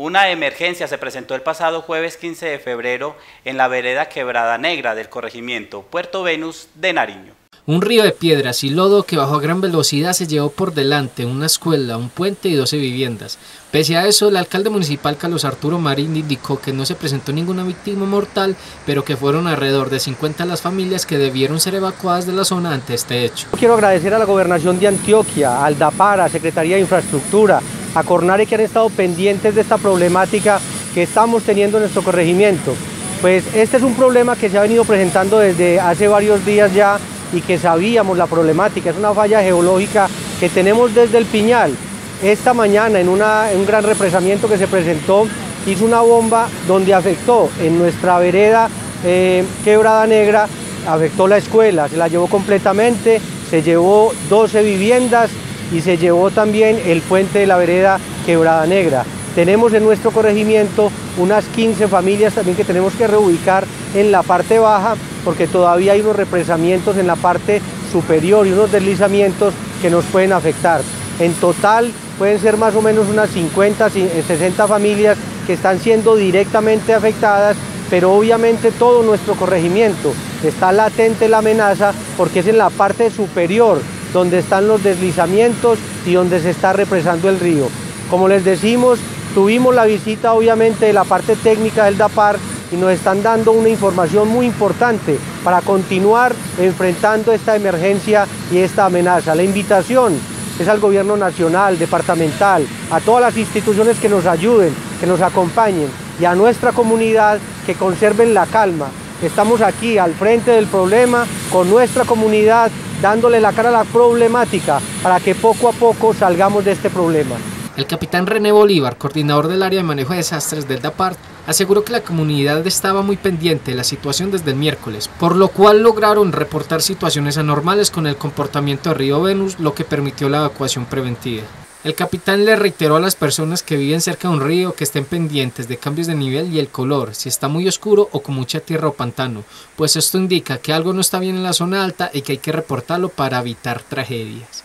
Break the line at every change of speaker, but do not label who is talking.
Una emergencia se presentó el pasado jueves 15 de febrero en la vereda Quebrada Negra del corregimiento Puerto Venus de Nariño.
Un río de piedras y lodo que bajó a gran velocidad se llevó por delante una escuela, un puente y 12 viviendas. Pese a eso, el alcalde municipal Carlos Arturo Marín indicó que no se presentó ninguna víctima mortal, pero que fueron alrededor de 50 las familias que debieron ser evacuadas de la zona ante este hecho.
Quiero agradecer a la Gobernación de Antioquia, al DAPAR, a Secretaría de Infraestructura, a Cornare que han estado pendientes de esta problemática que estamos teniendo en nuestro corregimiento. Pues este es un problema que se ha venido presentando desde hace varios días ya y que sabíamos la problemática, es una falla geológica que tenemos desde el Piñal. Esta mañana en, un gran represamiento que se presentó hizo una bomba donde afectó en nuestra vereda eh, Quebrada Negra, afectó la escuela, se la llevó completamente, se llevó 12 viviendas, y se llevó también el puente de la vereda Quebrada Negra. Tenemos en nuestro corregimiento unas 15 familias también que tenemos que reubicar en la parte baja porque todavía hay unos represamientos en la parte superior y unos deslizamientos que nos pueden afectar. En total pueden ser más o menos unas 50, 60 familias que están siendo directamente afectadas, pero obviamente todo nuestro corregimiento está latente la amenaza porque es en la parte superior donde están los deslizamientos y donde se está represando el río. Como les decimos, tuvimos la visita obviamente de la parte técnica del DAPAR y nos están dando una información muy importante para continuar enfrentando esta emergencia y esta amenaza. La invitación es al gobierno nacional, departamental, a todas las instituciones que nos ayuden, que nos acompañen y a nuestra comunidad que conserven la calma. Estamos aquí al frente del problema con nuestra comunidad dándole la cara a la problemática para que poco a poco salgamos de este problema.
El capitán René Bolívar, coordinador del área de manejo de desastres del DAPART, aseguró que la comunidad estaba muy pendiente de la situación desde el miércoles, por lo cual lograron reportar situaciones anormales con el comportamiento de Río Venus, lo que permitió la evacuación preventiva. El capitán le reiteró a las personas que viven cerca de un río que estén pendientes de cambios de nivel y el color, si está muy oscuro o con mucha tierra o pantano, pues esto indica que algo no está bien en la zona alta y que hay que reportarlo para evitar tragedias.